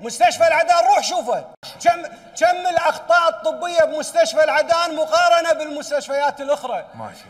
مستشفى العدان روح شوفه. كم كم الأخطاء الطبية بمستشفى العدان مقارنة بالمستشفيات الأخرى؟ ماشي